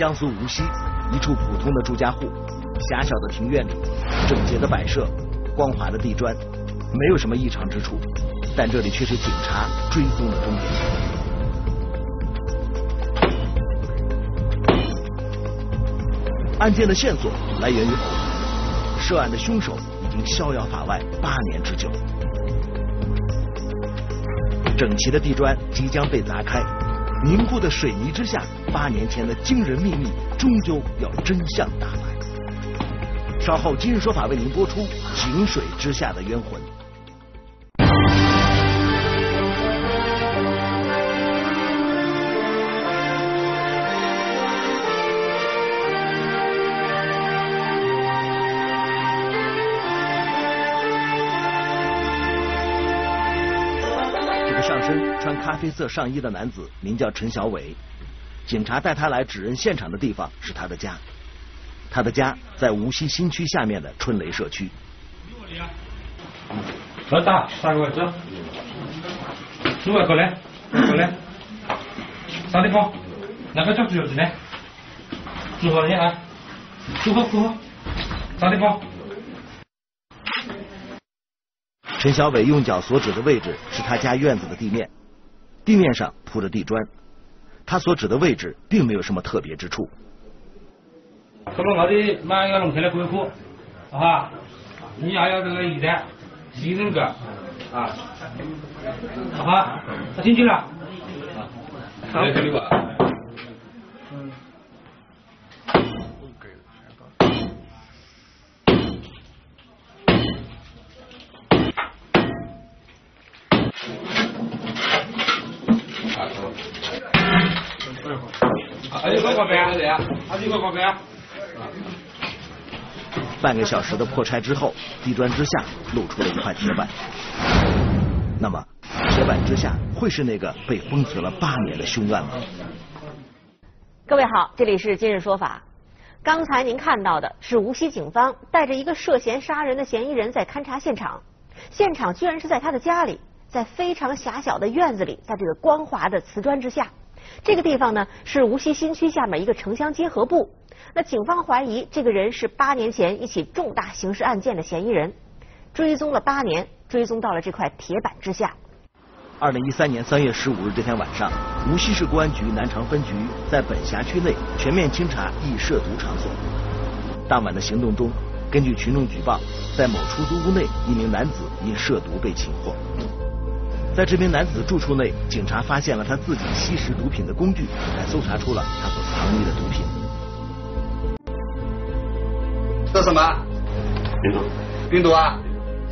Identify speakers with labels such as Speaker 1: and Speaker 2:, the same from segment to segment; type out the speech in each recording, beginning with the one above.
Speaker 1: 江苏无锡一处普通的住家户，狭小的庭院里，整洁的摆设，光滑的地砖，没有什么异常之处，但这里却是警察追踪的终点。案件的线索来源于偶然，涉案的凶手已经逍遥法外八年之久。整齐的地砖即将被砸开，凝固的水泥之下，八年前的惊人秘密终究要真相大白。稍后今日说法为您播出《井水之下的冤魂》。上身穿咖啡色上衣的男子名叫陈小伟，警察带他来指认现场的地方是他的家，他的家在无锡新区下面的春雷社区。
Speaker 2: 老大，啥个位置？哪个过来？过来。啥地方？哪个叫住址呢？住好你啊！住好住好。啥地方？
Speaker 1: 陈小伟用脚所指的位置是他家院子的地面。地面上铺着地砖，他所指的位置并没有什么特别之处。
Speaker 2: 可能我的马要弄起来恢复，啊，你要要这个一单，信任个，啊，好，他进去了，好，这里吧。
Speaker 1: 半个小时的破拆之后，地砖之下露出了一块铁板。那么，铁板之下会是那个被封存了八年的凶案吗？
Speaker 3: 各位好，这里是今日说法。刚才您看到的是无锡警方带着一个涉嫌杀人的嫌疑人在勘察现场，现场居然是在他的家里，在非常狭小的院子里，在这个光滑的瓷砖之下。这个地方呢是无锡新区下面一个城乡结合部。那警方怀疑这个人是八年前一起重大刑事案件的嫌疑人，追踪了八年，追踪到了这块铁板之下。
Speaker 1: 二零一三年三月十五日这天晚上，无锡市公安局南长分局在本辖区内全面清查易涉毒场所。当晚的行动中，根据群众举报，在某出租屋内，一名男子因涉毒被擒获。在这名男子住处内，警察发现了他自己吸食毒品的工具，还搜查出了他所藏匿的毒品。
Speaker 4: 这什么？
Speaker 5: 冰毒。
Speaker 4: 冰毒啊！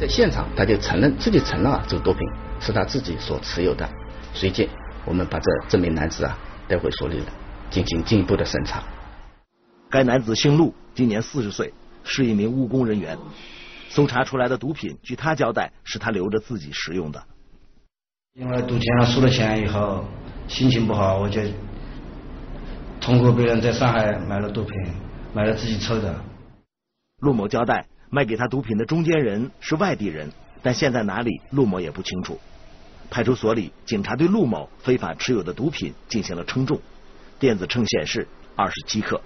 Speaker 5: 在现场他就承认自己承认啊，这个毒品是他自己所持有的。随即，我们把这这名男子啊带回所里了，进行进一步的审查。
Speaker 1: 该男子姓陆，今年四十岁，是一名务工人员。搜查出来的毒品，据他交代，是他留着自己食用的。
Speaker 6: 因为赌钱输了钱以后，心情不好，我就通过别人在上海买了毒品，买了自己抽的。
Speaker 1: 陆某交代，卖给他毒品的中间人是外地人，但现在哪里，陆某也不清楚。派出所里，警察对陆某非法持有的毒品进行了称重，电子秤显示二十七克。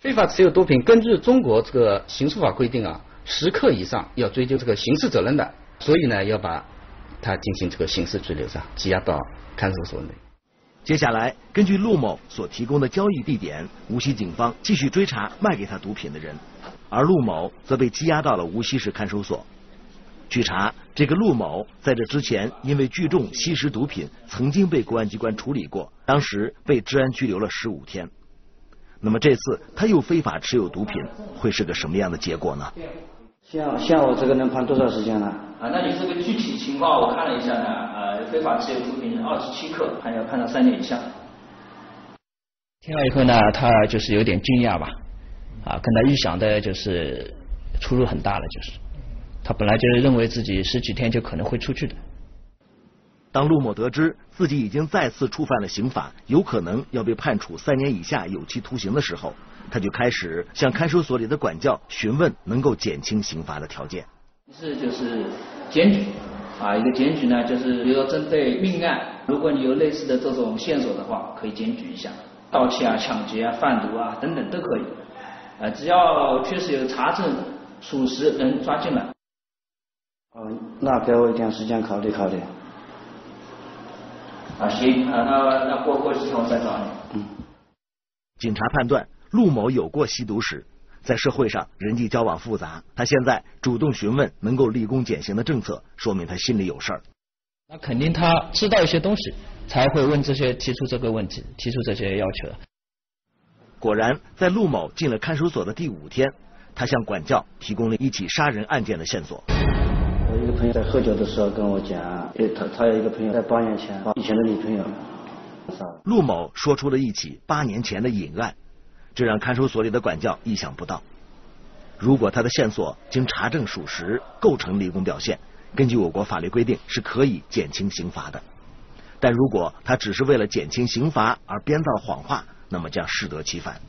Speaker 5: 非法持有毒品，根据中国这个刑诉法规定啊，十克以上要追究这个刑事责任的，所以呢，要把。他进行这个刑事拘留，上？羁押到看守所内。
Speaker 1: 接下来，根据陆某所提供的交易地点，无锡警方继续追查卖给他毒品的人，而陆某则被羁押到了无锡市看守所。据查，这个陆某在这之前因为聚众吸食毒品，曾经被公安机关处理过，当时被治安拘留了十五天。那么这次他又非法持有毒品，会是个什么样的结果呢？
Speaker 6: 像像我这个能判多少时间呢？
Speaker 7: 啊，那你这个具体情况我看了一下呢，呃，非法持有毒品二十七克，还要判到三年以下。
Speaker 8: 听了以后呢，他就是有点惊讶吧，啊，跟他预想的就是出入很大了，就是他本来就是认为自己十几天就可能会出去的。
Speaker 1: 当陆某得知自己已经再次触犯了刑法，有可能要被判处三年以下有期徒刑的时候。他就开始向看守所里的管教询问能够减轻刑罚的条件。
Speaker 7: 是就是检举啊，一个检举呢，就是比如说针对命案，如果你有类似的这种线索的话，可以检举一下。盗窃啊、抢劫啊、贩毒啊等等都可以。呃，只要确实有查证属实，能抓进来。
Speaker 6: 哦，那给我一点时间考虑考虑。
Speaker 7: 啊，行，啊，那那过过几天我再找你。
Speaker 6: 嗯。
Speaker 1: 警察判断陆某有过吸毒史，在社会上人际交往复杂，他现在主动询问能够立功减刑的政策，说明他心里有事儿。
Speaker 8: 那肯定他知道一些东西，才会问这些提出这个问题，提出这些要求。
Speaker 1: 果然，在陆某进了看守所的第五天，他向管教提供了一起杀人案件的线索。
Speaker 6: 朋友在喝酒的时候跟我讲，他他有一个朋友在八年前把以前的女朋友。
Speaker 1: 陆某说出了一起八年前的隐案，这让看守所里的管教意想不到。如果他的线索经查证属实，构成立功表现，根据我国法律规定是可以减轻刑罚的。但如果他只是为了减轻刑罚而编造谎话，那么将适得其反。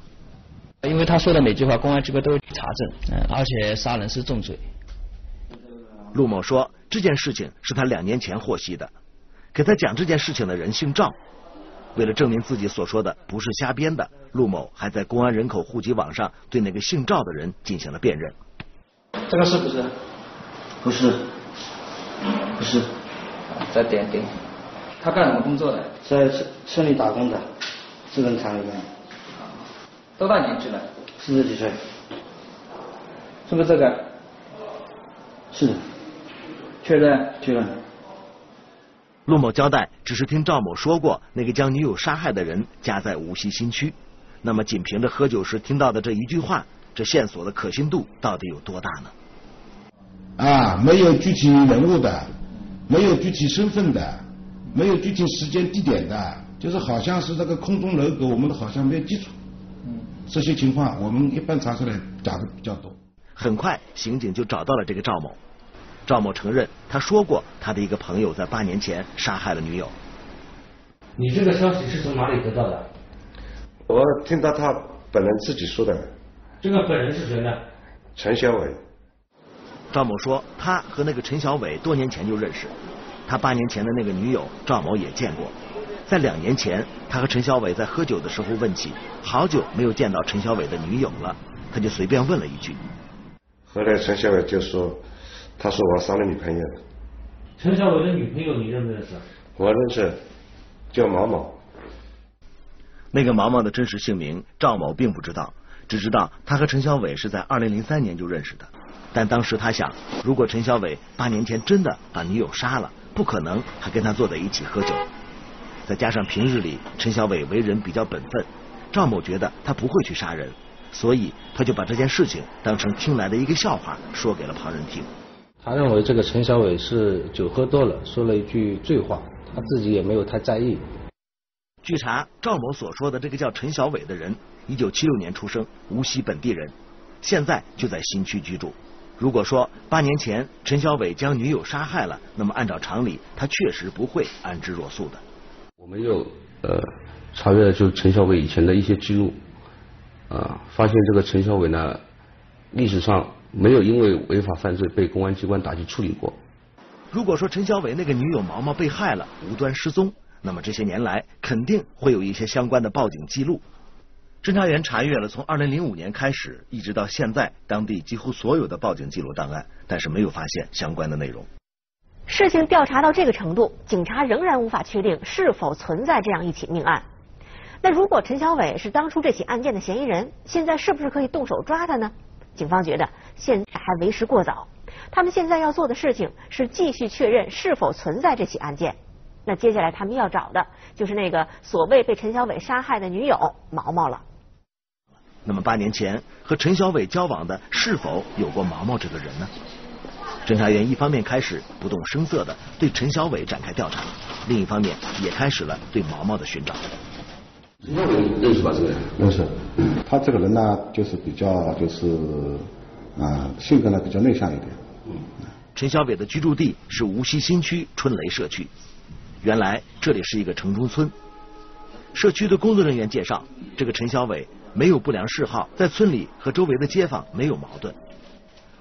Speaker 8: 因为他说的每句话，公安机关都会查证，嗯，而且杀人是重罪。
Speaker 1: 陆某说，这件事情是他两年前获悉的。给他讲这件事情的人姓赵。为了证明自己所说的不是瞎编的，陆某还在公安人口户籍网上对那个姓赵的人进行了辨认。
Speaker 7: 这个是不是？
Speaker 6: 不是，不是。
Speaker 7: 再点点。他干什么工作的？
Speaker 6: 在村村里打工的，智能厂里面。
Speaker 7: 多大年纪了？
Speaker 6: 四十几岁。
Speaker 7: 是不是这个？
Speaker 6: 是的。
Speaker 7: 确认。
Speaker 6: 确认。
Speaker 1: 陆某交代，只是听赵某说过，那个将女友杀害的人家在无锡新区。那么，仅凭着喝酒时听到的这一句话，这线索的可信度到底有多大呢？
Speaker 9: 啊，没有具体人物的，没有具体身份的，没有具体时间地点的，就是好像是这个空中楼阁，我们好像没有基础。嗯。这些情况，我们一般查出来假的比较多。
Speaker 1: 很快，刑警就找到了这个赵某。赵某承认，他说过他的一个朋友在八年前杀害了女友。
Speaker 2: 你这个消息是从哪里得到的？
Speaker 10: 我听到他本人自己说的。
Speaker 2: 这个本人是谁呢？
Speaker 10: 陈小伟。
Speaker 1: 赵某说，他和那个陈小伟多年前就认识，他八年前的那个女友赵某也见过。在两年前，他和陈小伟在喝酒的时候问起，好久没有见到陈小伟的女友了，他就随便问了一句。
Speaker 10: 后来陈小伟就说。他说我伤了女朋友。
Speaker 2: 陈小伟的女朋友你认不认识？
Speaker 10: 我认识，叫毛毛。
Speaker 1: 那个毛毛的真实姓名赵某并不知道，只知道他和陈小伟是在二零零三年就认识的。但当时他想，如果陈小伟八年前真的把女友杀了，不可能还跟他坐在一起喝酒。再加上平日里陈小伟为人比较本分，赵某觉得他不会去杀人，所以他就把这件事情当成听来的一个笑话说给了旁人听。
Speaker 11: 他认为这个陈小伟是酒喝多了，说了一句醉话，他自己也没有太在意。
Speaker 1: 据查，赵某所说的这个叫陈小伟的人，一九七六年出生，无锡本地人，现在就在新区居住。如果说八年前陈小伟将女友杀害了，那么按照常理，他确实不会安之若素的。
Speaker 11: 我们又呃查阅了就陈小伟以前的一些记录，啊，发现这个陈小伟呢，历史上。没有因为违法犯罪被公安机关打击处理过。
Speaker 1: 如果说陈小伟那个女友毛毛被害了，无端失踪，那么这些年来肯定会有一些相关的报警记录。侦查员查阅了从二零零五年开始一直到现在当地几乎所有的报警记录档案，但是没有发现相关的内容。
Speaker 3: 事情调查到这个程度，警察仍然无法确定是否存在这样一起命案。那如果陈小伟是当初这起案件的嫌疑人，现在是不是可以动手抓他呢？警方觉得现在还为时过早，他们现在要做的事情是继续确认是否存在这起案件。那接下来他们要找的就是那个所谓被陈小伟杀害的女友毛毛了。
Speaker 1: 那么八年前和陈小伟交往的是否有过毛毛这个人呢？侦查员一方面开始不动声色的对陈小伟展开调查，另一方面也开始了对毛毛的寻找。
Speaker 11: 认识吧？这个人
Speaker 9: 认识。他这个人呢，就是比较就是啊，性格呢比较内向一点。
Speaker 1: 陈小伟的居住地是无锡新区春雷社区。原来这里是一个城中村。社区的工作人员介绍，这个陈小伟没有不良嗜好，在村里和周围的街坊没有矛盾。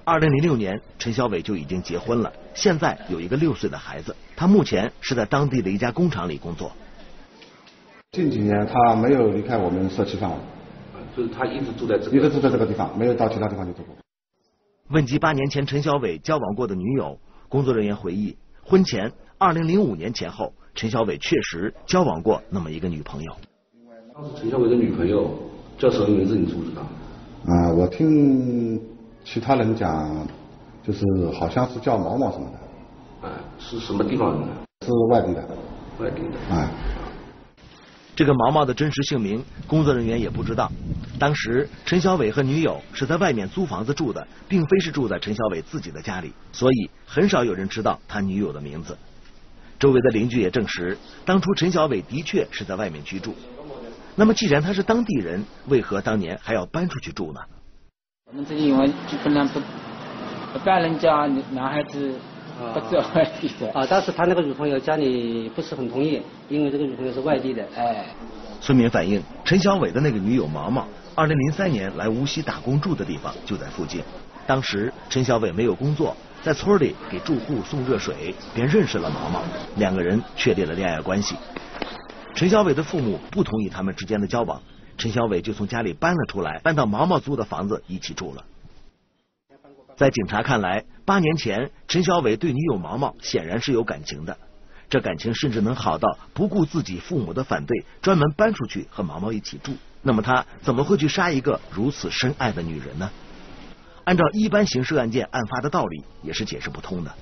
Speaker 1: 二零零六年，陈小伟就已经结婚了，现在有一个六岁的孩子。他目前是在当地的一家工厂里工作。
Speaker 9: 近几年他没有离开我们社区范围，
Speaker 11: 就是他一直住在这个，
Speaker 9: 一直住在这个地方，没有到其他地方去住过。
Speaker 1: 问及八年前陈小伟交往过的女友，工作人员回忆，婚前二零零五年前后，陈小伟确实交往过那么一个女朋友。
Speaker 11: 当时陈小伟的女朋友叫什么名字？你知不知道？
Speaker 9: 啊，我听其他人讲，就是好像是叫毛毛什么的。
Speaker 11: 哎，是什么地方人呢？
Speaker 9: 是外地的。
Speaker 11: 外地的。
Speaker 9: 哎。
Speaker 1: 这个毛毛的真实姓名，工作人员也不知道。当时陈小伟和女友是在外面租房子住的，并非是住在陈小伟自己的家里，所以很少有人知道他女友的名字。周围的邻居也证实，当初陈小伟的确是在外面居住。那么，既然他是当地人，为何当年还要搬出去住呢？
Speaker 12: 我们这里因为基本上不一般人家男孩子不走外地的。
Speaker 13: 啊，当时他那个女朋友家里不是很同意，因为这个女朋友是外地的。哎。
Speaker 1: 村民反映，陈小伟的那个女友毛毛，二零零三年来无锡打工住的地方就在附近。当时陈小伟没有工作，在村里给住户送热水，便认识了毛毛，两个人确立了恋爱关系。陈小伟的父母不同意他们之间的交往，陈小伟就从家里搬了出来，搬到毛毛租的房子一起住了。在警察看来，八年前陈小伟对女友毛毛显然是有感情的。这感情甚至能好到不顾自己父母的反对，专门搬出去和毛毛一起住。那么他怎么会去杀一个如此深爱的女人呢？按照一般刑事案件案发的道理，也是解释不通的。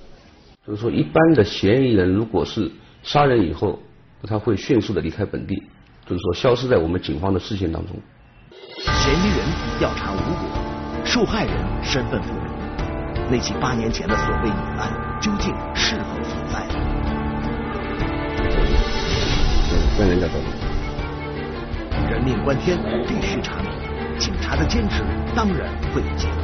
Speaker 11: 就是说，一般的嫌疑人如果是杀人以后，他会迅速的离开本地，就是说消失在我们警方的视线当中。
Speaker 1: 嫌疑人调查无果，受害人身份不明，那起八年前的所谓女案究竟是否存在？
Speaker 11: 跟
Speaker 1: 人命关天，必须查明。警察的坚持当然会有结果。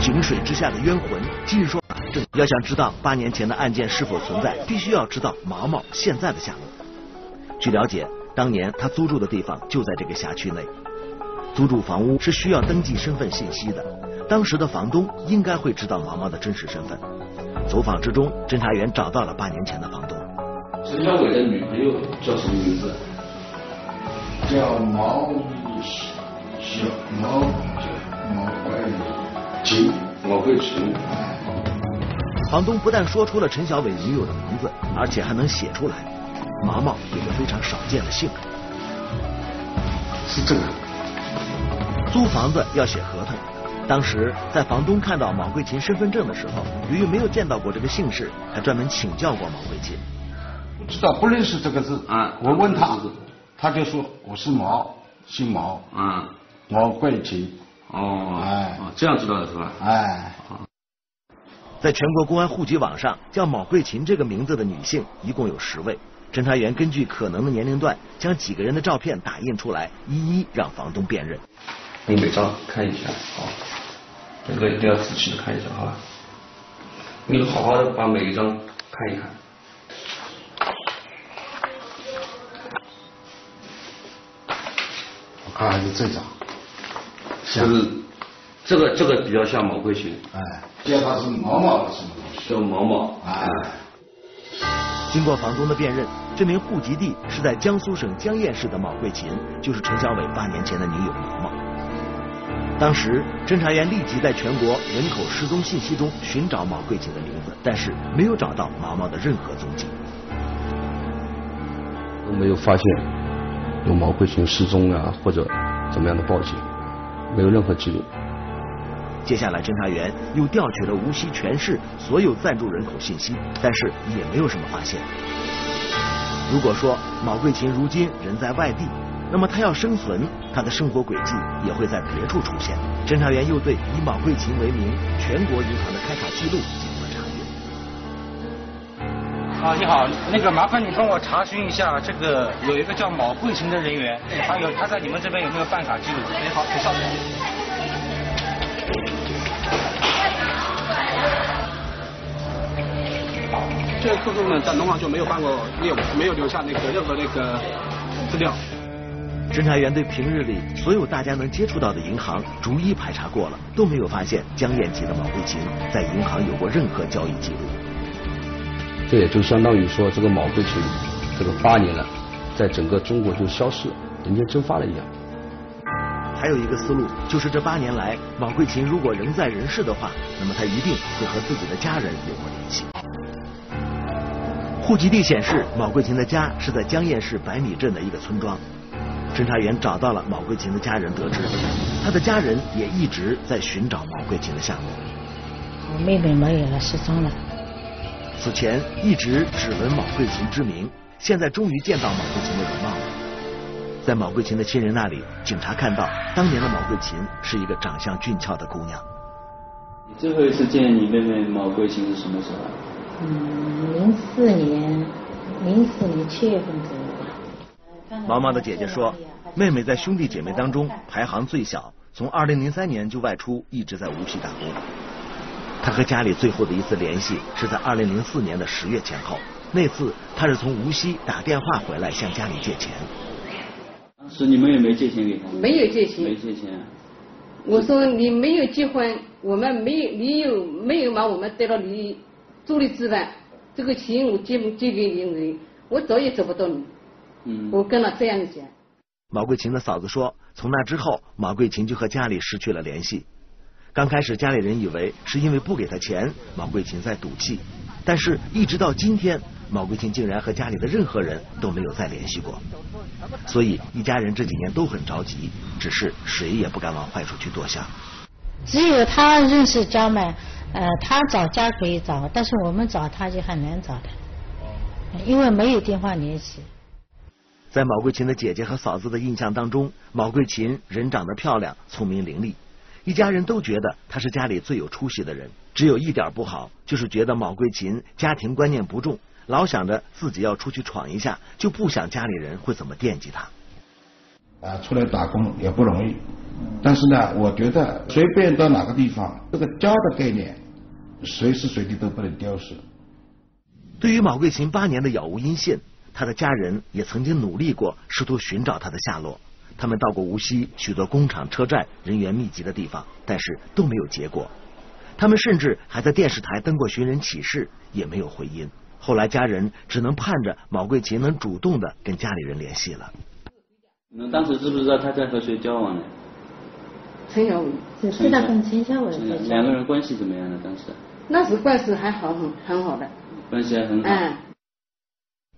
Speaker 1: 井水之下的冤魂，今日说法正要想知道八年前的案件是否存在，必须要知道毛毛现在的下落。据了解，当年他租住的地方就在这个辖区内。租住房屋是需要登记身份信息的，当时的房东应该会知道毛毛的真实身份。走访之中，侦查员找到了八年前的房东。
Speaker 11: 陈小伟的女朋友叫什么名字？
Speaker 9: 叫毛小毛毛桂琴，
Speaker 11: 毛桂琴。
Speaker 1: 房东不但说出了陈小伟女友的名字，而且还能写出来。毛毛有个非常少见的姓，
Speaker 9: 是这个。
Speaker 1: 租房子要写合同，当时在房东看到毛桂琴身份证的时候，由于没有见到过这个姓氏，还专门请教过毛桂琴。
Speaker 9: 知道不认识这个字啊？我问他，他就说我是毛，姓毛啊，毛桂琴。
Speaker 11: 哦，哎，这样知道的是吧？
Speaker 9: 哎，
Speaker 1: 在全国公安户籍网上，叫毛桂琴这个名字的女性一共有十位。侦查员根据可能的年龄段，将几个人的照片打印出来，一一让房东辨认。
Speaker 11: 你每张看一下，好，这个一定要仔细的看一下，好吧？你好好的把每一张看一看。
Speaker 9: 啊，就这张，
Speaker 11: 就是这个这个比较像毛桂琴，
Speaker 9: 哎，叫他是毛毛什么东西？
Speaker 11: 叫毛毛，哎。
Speaker 1: 经过房东的辨认，这名户籍地是在江苏省江堰市的毛桂琴，就是陈小伟八年前的女友毛毛。当时，侦查员立即在全国人口失踪信息中寻找毛桂琴的名字，但是没有找到毛毛的任何踪迹，
Speaker 11: 都没有发现。有毛桂琴失踪啊，或者怎么样的报警，没有任何记录。
Speaker 1: 接下来，侦查员又调取了无锡全市所有暂住人口信息，但是也没有什么发现。如果说毛桂琴如今人在外地，那么他要生存，他的生活轨迹也会在别处出现。侦查员又对以马桂琴为名全国银行的开卡记录进行查询。
Speaker 2: 啊，你好，那个麻烦你帮我查询一下，这个有一个叫马桂琴的人员，他有他在你们这边有没有办卡记录？你好，请稍等。
Speaker 14: 这个客户呢，在农行就没有办过业务，没有留下那个任何那个资料。
Speaker 1: 侦查员对平日里所有大家能接触到的银行逐一排查过了，都没有发现江堰籍的毛桂琴在银行有过任何交易记录。
Speaker 11: 这也就相当于说，这个毛桂琴，这个八年了，在整个中国就消失了，人间蒸发了一样。
Speaker 1: 还有一个思路，就是这八年来，毛桂琴如果仍在人世的话，那么他一定会和自己的家人有过联系。户籍地显示，毛桂琴的家是在江堰市百米镇的一个村庄。侦查员找到了毛桂琴的家人，得知她的家人也一直在寻找毛桂琴的下落。
Speaker 15: 我妹妹没有了，失踪了。
Speaker 1: 此前一直只闻毛桂琴之名，现在终于见到毛桂琴的容貌了。在毛桂琴的亲人那里，警察看到当年的毛桂琴是一个长相俊俏的姑娘。
Speaker 16: 你最后一次见你妹妹毛桂琴是什么时候？
Speaker 15: 嗯，零四年，零四年七月份左右。
Speaker 1: 毛毛的姐姐说，妹妹在兄弟姐妹当中排行最小，从二零零三年就外出，一直在无锡打工。她和家里最后的一次联系是在二零零四年的十月前后，那次她是从无锡打电话回来向家里借钱。
Speaker 16: 当时你们也没借钱给他？
Speaker 17: 没有借钱。
Speaker 16: 没借钱。
Speaker 17: 我说你没有结婚，我们没有，你有没有把我们带到你住的地方？这个钱我借借给你，我找也找不到你。
Speaker 16: 嗯，
Speaker 17: 我跟了这样讲。
Speaker 1: 毛桂琴的嫂子说，从那之后，毛桂琴就和家里失去了联系。刚开始，家里人以为是因为不给他钱，毛桂琴在赌气。但是，一直到今天，毛桂琴竟然和家里的任何人都没有再联系过。所以，一家人这几年都很着急，只是谁也不敢往坏处去多想。
Speaker 15: 只有他认识家们，呃，他找家可以找，但是我们找他就很难找的，因为没有电话联系。
Speaker 1: 在毛桂琴的姐姐和嫂子的印象当中，毛桂琴人长得漂亮，聪明伶俐，一家人都觉得她是家里最有出息的人。只有一点不好，就是觉得毛桂琴家庭观念不重，老想着自己要出去闯一下，就不想家里人会怎么惦记她。
Speaker 9: 啊，出来打工也不容易，但是呢，我觉得随便到哪个地方，这个家的概念，随时随地都不能丢失。
Speaker 1: 对于毛桂琴八年的杳无音信。他的家人也曾经努力过，试图寻找他的下落。他们到过无锡许多工厂、车站人员密集的地方，但是都没有结果。他们甚至还在电视台登过寻人启事，也没有回音。后来家人只能盼着毛桂琴能主动的跟家里人联系了。
Speaker 16: 你们当时知不知道他在和谁交往呢？
Speaker 17: 陈小伟，
Speaker 15: 是他跟陈小伟。
Speaker 16: 两个人关系怎么样呢？当时？
Speaker 17: 那时关系还好，很很好的。
Speaker 16: 关系还很好。
Speaker 17: 嗯。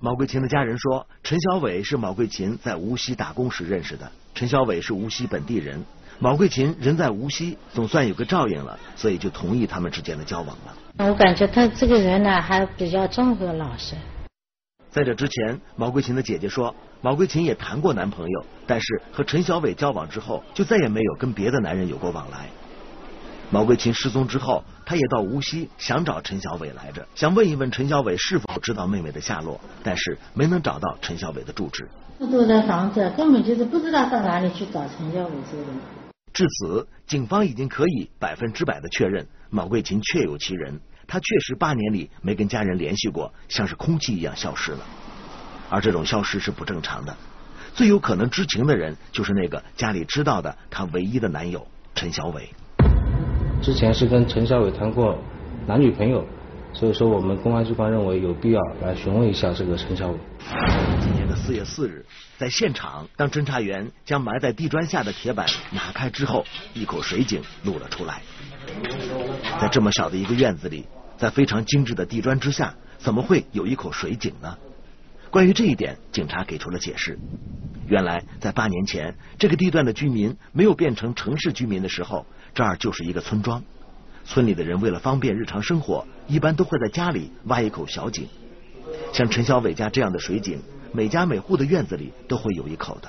Speaker 1: 毛桂琴的家人说，陈小伟是毛桂琴在无锡打工时认识的。陈小伟是无锡本地人，毛桂琴人在无锡，总算有个照应了，所以就同意他们之间的交往了。
Speaker 15: 我感觉他这个人呢，还比较忠厚老实。
Speaker 1: 在这之前，毛桂琴的姐姐说，毛桂琴也谈过男朋友，但是和陈小伟交往之后，就再也没有跟别的男人有过往来。毛桂琴失踪之后，他也到无锡想找陈小伟来着，想问一问陈小伟是否知道妹妹的下落，但是没能找到陈小伟的住址。
Speaker 15: 住的房子根本就是不知道到哪里去找陈小伟这个人。
Speaker 1: 至此，警方已经可以百分之百的确认毛桂琴确有其人，她确实八年里没跟家人联系过，像是空气一样消失了。而这种消失是不正常的，最有可能知情的人就是那个家里知道的她唯一的男友陈小伟。
Speaker 18: 之前是跟陈小伟谈过男女朋友，所以说我们公安机关认为有必要来询问一下这个陈小伟。
Speaker 1: 今年的四月四日，在现场，当侦查员将埋在地砖下的铁板拿开之后，一口水井露了出来。在这么小的一个院子里，在非常精致的地砖之下，怎么会有一口水井呢？关于这一点，警察给出了解释。原来，在八年前，这个地段的居民没有变成城市居民的时候，这儿就是一个村庄。村里的人为了方便日常生活，一般都会在家里挖一口小井。像陈小伟家这样的水井，每家每户的院子里都会有一口的。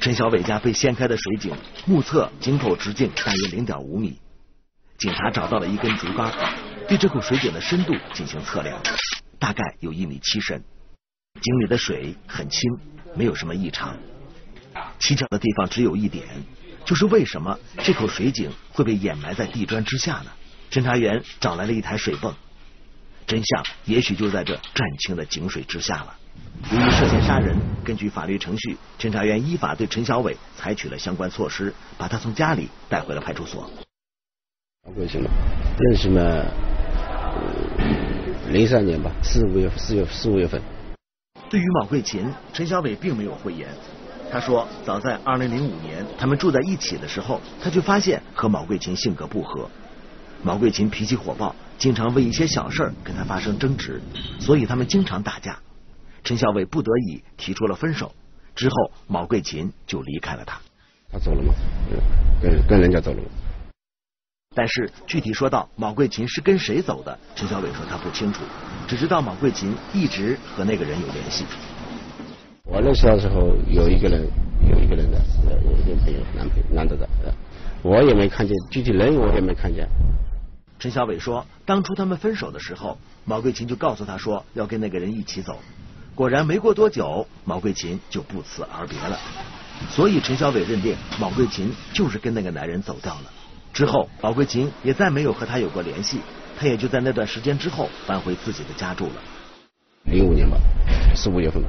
Speaker 1: 陈小伟家被掀开的水井，目测井口直径大约零点五米。警察找到了一根竹竿，对这口水井的深度进行测量，大概有一米七深。井里的水很清，没有什么异常。蹊跷的地方只有一点，就是为什么这口水井会被掩埋在地砖之下呢？侦查员找来了一台水泵，真相也许就在这湛青的井水之下了。由于涉嫌杀人，根据法律程序，侦查员依法对陈小伟采取了相关措施，把他从家里带回了派出所。
Speaker 11: 认识吗？认识嘛？零三年吧，四五月四月四五月份。
Speaker 1: 对于马桂琴，陈小伟并没有讳言。他说，早在2005年他们住在一起的时候，他就发现和毛桂琴性格不合。毛桂琴脾气火爆，经常为一些小事跟他发生争执，所以他们经常打架。陈小伟不得已提出了分手，之后毛桂琴就离开了他。
Speaker 11: 他走了吗？跟跟人家走了吗。
Speaker 1: 但是具体说到毛桂琴是跟谁走的，陈小伟说他不清楚，只知道毛桂琴一直和那个人有联系。
Speaker 11: 我认识的时候，有一个人，有一个人的，有一个朋友，男朋友，男的的，我也没看见，具体人我也没看见。
Speaker 1: 陈小伟说，当初他们分手的时候，毛桂琴就告诉他说要跟那个人一起走。果然没过多久，毛桂琴就不辞而别了。所以陈小伟认定毛桂琴就是跟那个男人走掉了。之后，毛桂琴也再没有和他有过联系，他也就在那段时间之后搬回自己的家住了。
Speaker 11: 零五年吧，四五月份。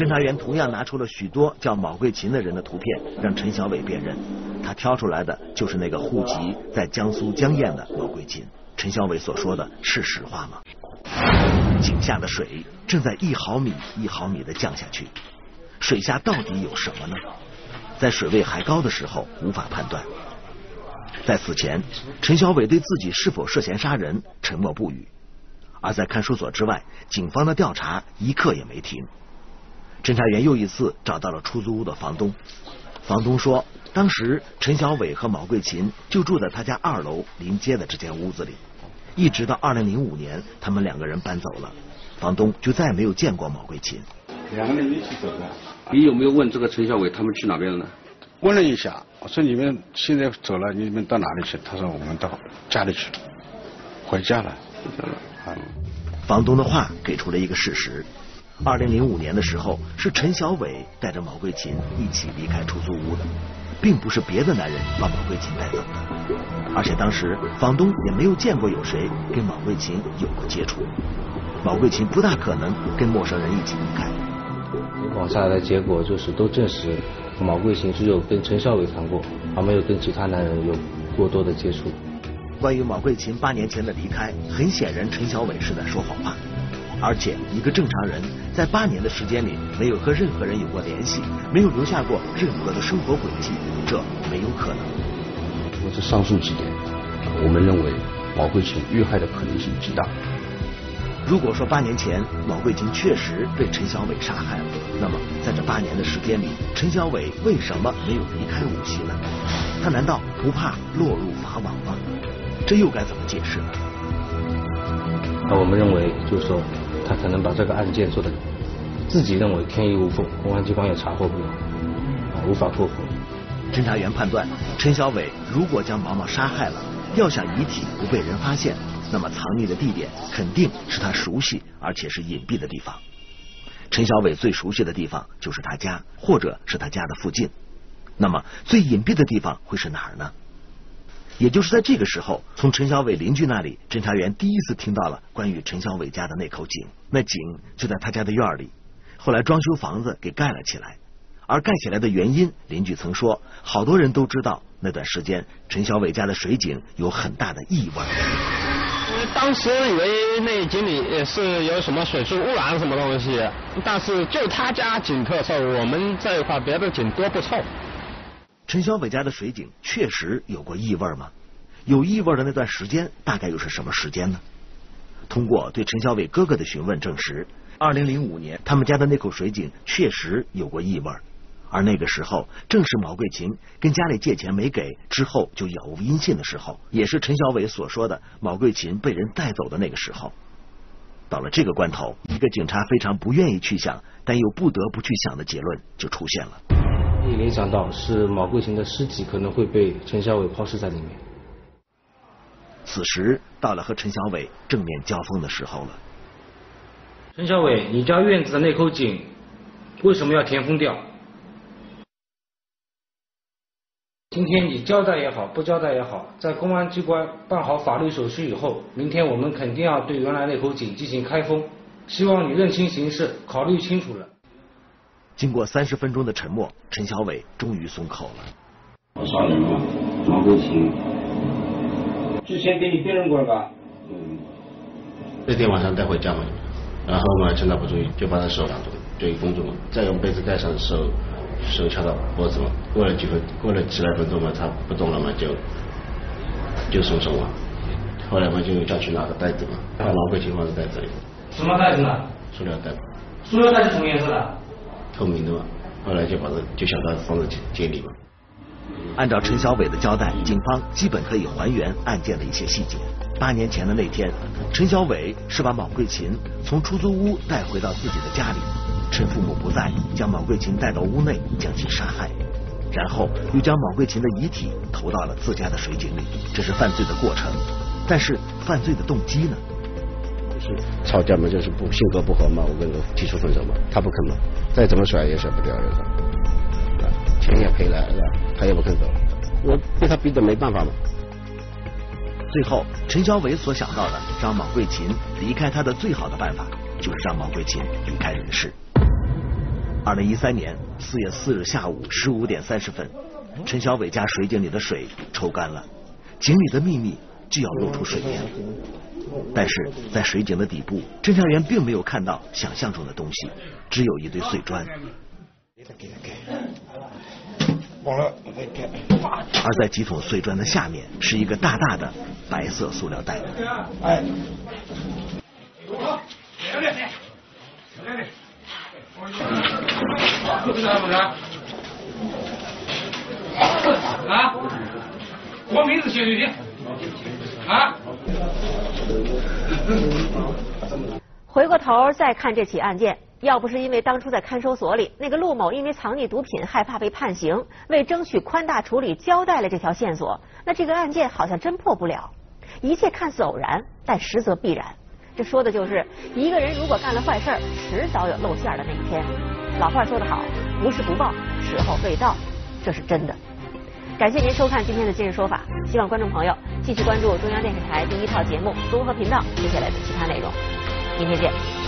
Speaker 1: 侦查员同样拿出了许多叫毛桂琴的人的图片，让陈小伟辨认。他挑出来的就是那个户籍在江苏江堰的毛桂琴。陈小伟所说的是实话吗？井下的水正在一毫米一毫米的降下去，水下到底有什么呢？在水位还高的时候无法判断。在此前，陈小伟对自己是否涉嫌杀人沉默不语，而在看守所之外，警方的调查一刻也没停。侦查员又一次找到了出租屋的房东，房东说，当时陈小伟和毛桂琴就住在他家二楼临街的这间屋子里，一直到二零零五年他们两个人搬走了，房东就再也没有见过毛桂琴。
Speaker 10: 两个人一起走的。
Speaker 11: 你有没有问这个陈小伟他们去哪边了呢？
Speaker 10: 问了一下，我说你们现在走了，你们到哪里去？他说我们到家里去了，回家了。回家了。啊。
Speaker 1: 房东的话给出了一个事实。二零零五年的时候，是陈小伟带着毛桂琴一起离开出租屋的，并不是别的男人把毛桂琴带走的。而且当时房东也没有见过有谁跟毛桂琴有过接触，毛桂琴不大可能跟陌生人一起离开。
Speaker 18: 采访下来的结果就是都证实毛桂琴只有跟陈小伟谈过，而没有跟其他男人有过多的接触。
Speaker 1: 关于毛桂琴八年前的离开，很显然陈小伟是在说谎话。而且，一个正常人在八年的时间里没有和任何人有过联系，没有留下过任何的生活轨迹，这没有可能。
Speaker 11: 除了这上述几点，我们认为毛桂琴遇害的可能性极大。
Speaker 1: 如果说八年前毛桂琴确实被陈小伟杀害了，那么在这八年的时间里，陈小伟为什么没有离开无锡呢？他难道不怕落入法网吗？这又该怎么解释呢？
Speaker 18: 那我们认为，就是说。他可能把这个案件做的自己认为天衣无缝，公安机关也查获不了，无法破获。
Speaker 1: 侦查员判断，陈小伟如果将毛毛杀害了，要想遗体不被人发现，那么藏匿的地点肯定是他熟悉而且是隐蔽的地方。陈小伟最熟悉的地方就是他家，或者是他家的附近。那么最隐蔽的地方会是哪儿呢？也就是在这个时候，从陈小伟邻居那里，侦查员第一次听到了关于陈小伟家的那口井。那井就在他家的院里，后来装修房子给盖了起来。而盖起来的原因，邻居曾说，好多人都知道，那段时间陈小伟家的水井有很大的异味。
Speaker 19: 当时以为那井里是有什么水质污染什么东西，但是就他家井特臭，我们这一块别的井都不臭。
Speaker 1: 陈小伟家的水井确实有过异味吗？有异味的那段时间大概又是什么时间呢？通过对陈小伟哥哥的询问证实，二零零五年他们家的那口水井确实有过异味，而那个时候正是毛桂琴跟家里借钱没给之后就杳无音信的时候，也是陈小伟所说的毛桂琴被人带走的那个时候。到了这个关头，一个警察非常不愿意去想，但又不得不去想的结论就出现了。
Speaker 18: 也联想到是毛桂琴的尸体可能会被陈小伟抛尸在里面。
Speaker 1: 此时到了和陈小伟正面交锋的时候了。
Speaker 2: 陈小伟，你家院子的那口井为什么要填封掉？今天你交代也好，不交代也好，在公安机关办好法律手续以后，明天我们肯定要对原来那口井进行开封。希望你认清形势，考虑清楚了。
Speaker 1: 经过三十分钟的沉默，陈小伟终于松口了。
Speaker 16: 我杀人了，毛桂琴。
Speaker 2: 之前给你辨认过了吧？
Speaker 9: 嗯。那天晚上带回家嘛？
Speaker 20: 然后嘛，趁他不注意就把他手挡住，就一封住嘛，再用被子盖上，手手掐到脖子嘛。过了几分，过了十来分钟嘛，他不动了嘛，就就松手嘛。后来嘛，就叫去拿个袋子嘛，把毛桂琴放在袋子里。
Speaker 2: 什么袋子呢？
Speaker 20: 塑料袋。
Speaker 2: 塑料袋是什么颜色的？
Speaker 20: 透明的嘛。后来就把它就想到放在监里嘛。
Speaker 1: 按照陈小伟的交代，警方基本可以还原案件的一些细节。八年前的那天，陈小伟是把毛桂琴从出租屋带回到自己的家里，趁父母不在，将毛桂琴带到屋内，将其杀害，然后又将毛桂琴的遗体投到了自家的水井里。这是犯罪的过程，但是犯罪的动机呢？
Speaker 20: 是吵架嘛，就是不性格不合嘛，我跟他提出分手嘛，他不肯嘛，再怎么甩也甩不掉人的。钱也赔了，是吧？他也不肯走，我被他逼得没办法嘛。
Speaker 1: 最后，陈小伟所想到的让毛桂琴离开他的最好的办法，就是让毛桂琴离开人世。二零一三年四月四日下午十五点三十分，陈小伟家水井里的水抽干了，井里的秘密就要露出水面了。但是在水井的底部，侦查员并没有看到想象中的东西，只有一堆碎砖。而在几桶碎砖的下面，是一个大大的白色塑料袋。哎，
Speaker 2: 啊，我名字写进去。啊。
Speaker 3: 回过头再看这起案件。要不是因为当初在看守所里，那个陆某因为藏匿毒品害怕被判刑，为争取宽大处理交代了这条线索，那这个案件好像真破不了。一切看似偶然，但实则必然。这说的就是一个人如果干了坏事，迟早有露馅的那一天。老话说得好，不是不报，时候未到，这是真的。感谢您收看今天的今日说法，希望观众朋友继续关注中央电视台第一套节目综合频道接下来的其他内容。明天见。